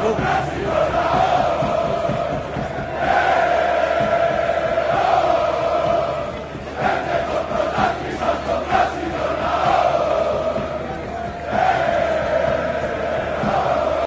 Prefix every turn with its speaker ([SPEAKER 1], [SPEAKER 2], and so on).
[SPEAKER 1] gol.